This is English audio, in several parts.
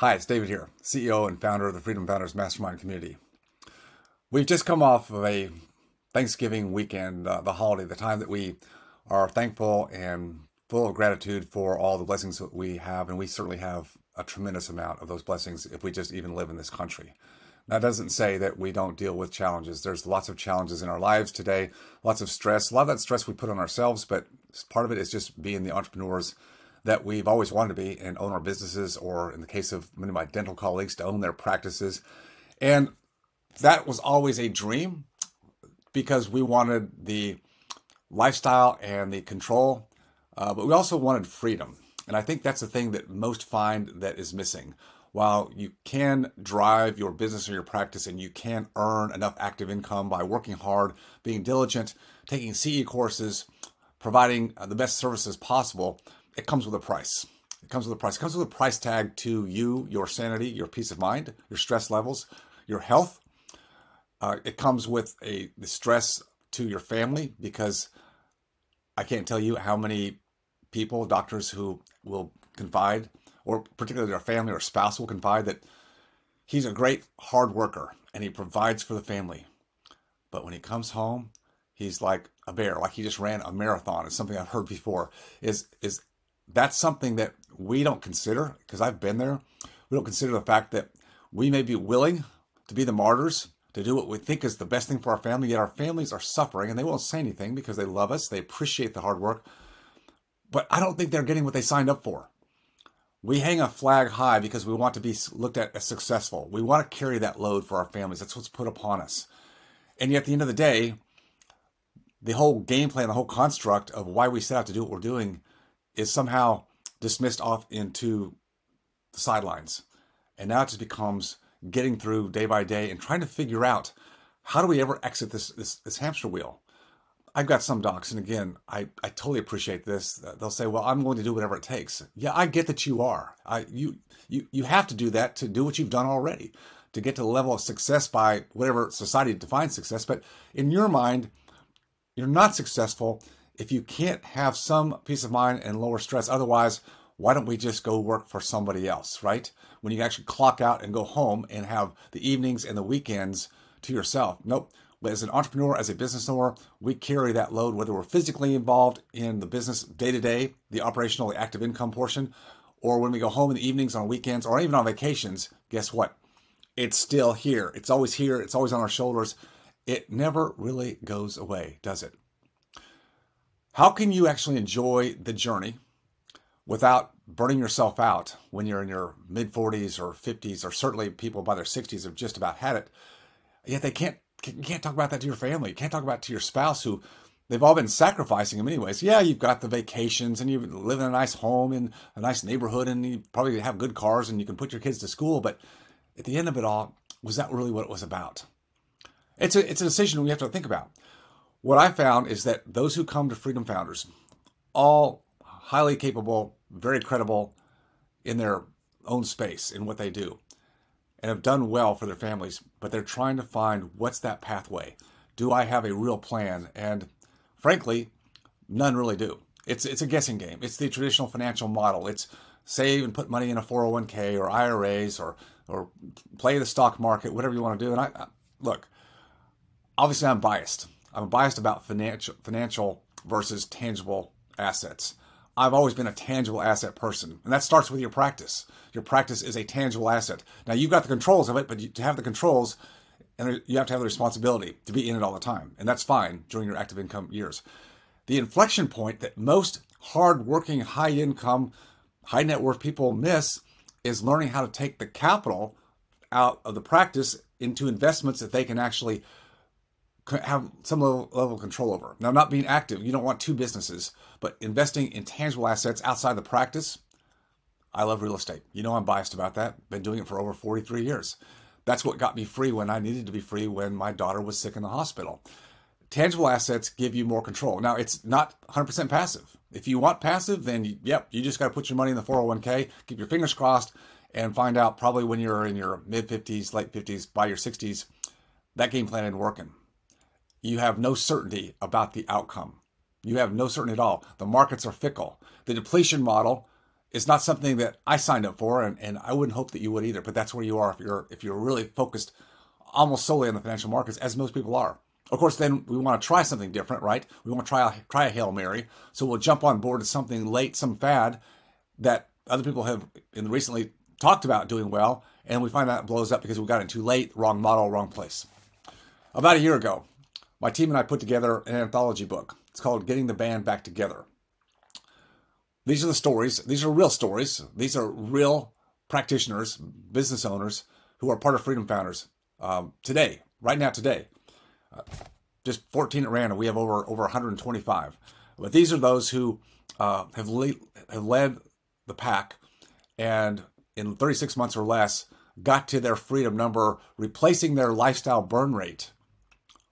Hi, it's David here, CEO and founder of the Freedom Founders Mastermind community. We've just come off of a Thanksgiving weekend, uh, the holiday, the time that we are thankful and full of gratitude for all the blessings that we have, and we certainly have a tremendous amount of those blessings if we just even live in this country. That doesn't say that we don't deal with challenges. There's lots of challenges in our lives today, lots of stress. A lot of that stress we put on ourselves, but part of it is just being the entrepreneurs that we've always wanted to be and own our businesses, or in the case of many of my dental colleagues, to own their practices. And that was always a dream because we wanted the lifestyle and the control, uh, but we also wanted freedom. And I think that's the thing that most find that is missing. While you can drive your business or your practice and you can earn enough active income by working hard, being diligent, taking CE courses, providing uh, the best services possible, it comes with a price. It comes with a price. It comes with a price tag to you, your sanity, your peace of mind, your stress levels, your health. Uh, it comes with a the stress to your family because I can't tell you how many people, doctors who will confide, or particularly their family or spouse will confide that he's a great hard worker and he provides for the family. But when he comes home, he's like a bear, like he just ran a marathon. It's something I've heard before. Is is that's something that we don't consider because I've been there. We don't consider the fact that we may be willing to be the martyrs to do what we think is the best thing for our family, yet our families are suffering and they won't say anything because they love us, they appreciate the hard work. But I don't think they're getting what they signed up for. We hang a flag high because we want to be looked at as successful. We want to carry that load for our families. That's what's put upon us. And yet, at the end of the day, the whole game plan, the whole construct of why we set out to do what we're doing is somehow dismissed off into the sidelines. And now it just becomes getting through day by day and trying to figure out how do we ever exit this this, this hamster wheel. I've got some docs, and again, I, I totally appreciate this. They'll say, "Well, I'm going to do whatever it takes." Yeah, I get that you are. I you you you have to do that to do what you've done already to get to the level of success by whatever society defines success. But in your mind, you're not successful if you can't have some peace of mind and lower stress, otherwise, why don't we just go work for somebody else, right? When you actually clock out and go home and have the evenings and the weekends to yourself. Nope. As an entrepreneur, as a business owner, we carry that load, whether we're physically involved in the business day to day, the operational, the active income portion, or when we go home in the evenings on weekends or even on vacations, guess what? It's still here. It's always here. It's always on our shoulders. It never really goes away, does it? How can you actually enjoy the journey without burning yourself out when you're in your mid 40s or 50s, or certainly people by their 60s have just about had it? Yet they can't can't talk about that to your family. You can't talk about it to your spouse who they've all been sacrificing in many ways. Yeah, you've got the vacations and you live in a nice home in a nice neighborhood and you probably have good cars and you can put your kids to school. But at the end of it all, was that really what it was about? It's a, it's a decision we have to think about. What I found is that those who come to Freedom Founders, all highly capable, very credible in their own space in what they do, and have done well for their families, but they're trying to find what's that pathway. Do I have a real plan? And frankly, none really do. It's it's a guessing game. It's the traditional financial model. It's save and put money in a 401k or IRAs or or play the stock market, whatever you want to do. And I, I look, obviously I'm biased. I'm biased about financial financial versus tangible assets. I've always been a tangible asset person, and that starts with your practice. Your practice is a tangible asset. Now you've got the controls of it, but to have the controls, and you have to have the responsibility to be in it all the time, and that's fine during your active income years. The inflection point that most hardworking, high income, high net worth people miss is learning how to take the capital out of the practice into investments that they can actually have some level, level of control over. Now, not being active, you don't want two businesses, but investing in tangible assets outside the practice. I love real estate. You know, I'm biased about that. Been doing it for over 43 years. That's what got me free when I needed to be free when my daughter was sick in the hospital. Tangible assets give you more control. Now, it's not 100% passive. If you want passive, then you, yep, you just got to put your money in the 401k, keep your fingers crossed, and find out probably when you're in your mid 50s, late 50s, by your 60s, that game plan ain't working you have no certainty about the outcome. You have no certainty at all. The markets are fickle. The depletion model is not something that I signed up for, and, and I wouldn't hope that you would either. But that's where you are if you're if you're really focused almost solely on the financial markets, as most people are. Of course, then we want to try something different, right? We want to try a, try a hail mary, so we'll jump on board to something late, some fad that other people have in recently talked about doing well, and we find that blows up because we got in too late, wrong model, wrong place. About a year ago, my team and I put together an anthology book. It's called Getting the Band Back Together. These are the stories. These are real stories. These are real practitioners, business owners who are part of Freedom Founders um, today, right now, today. Uh, just 14 at random. We have over over 125. But these are those who uh, have, le- have led the pack and in 36 months or less got to their freedom number, replacing their lifestyle burn rate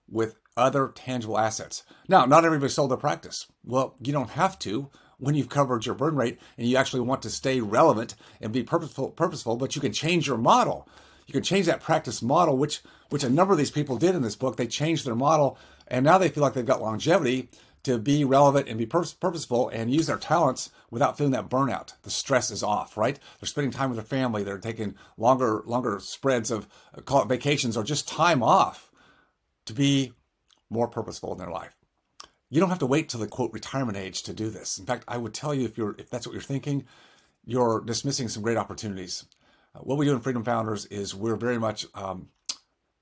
with other tangible assets. Now, not everybody sold their practice. Well, you don't have to when you've covered your burn rate and you actually want to stay relevant and be purposeful, purposeful, but you can change your model. You can change that practice model, which which a number of these people did in this book. They changed their model, and now they feel like they've got longevity to be relevant and be purposeful and use their talents without feeling that burnout. The stress is off, right? They're spending time with their family. They're taking longer longer spreads of call it vacations or just time off to be more purposeful in their life. You don't have to wait till the quote retirement age to do this. In fact, I would tell you if you're if that's what you're thinking, you're dismissing some great opportunities. Uh, what we do in Freedom Founders is we're very much um,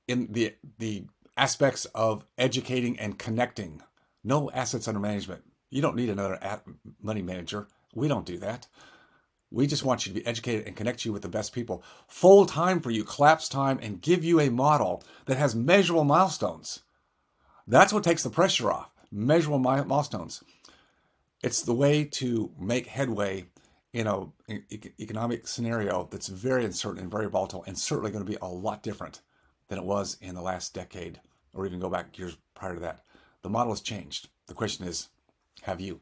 in the the aspects of educating and connecting. No assets under management. You don't need another money manager. We don't do that. We just want you to be educated and connect you with the best people. Full time for you, collapse time, and give you a model that has measurable milestones. That's what takes the pressure off measurable milestones. It's the way to make headway in a economic scenario that's very uncertain and very volatile, and certainly going to be a lot different than it was in the last decade, or even go back years prior to that. The model has changed. The question is, have you?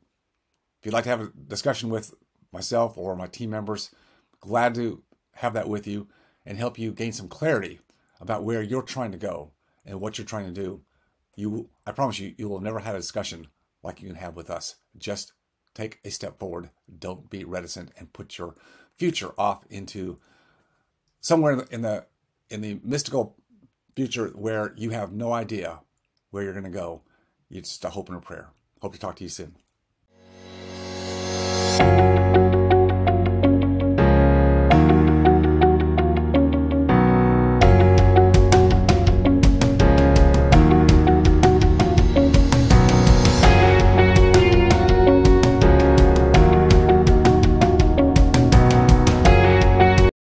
If you'd like to have a discussion with myself or my team members, glad to have that with you and help you gain some clarity about where you're trying to go and what you're trying to do you I promise you you will never have a discussion like you can have with us. Just take a step forward. Don't be reticent and put your future off into somewhere in the in the mystical future where you have no idea where you're going to go. It's just a hope and a prayer. Hope to talk to you soon.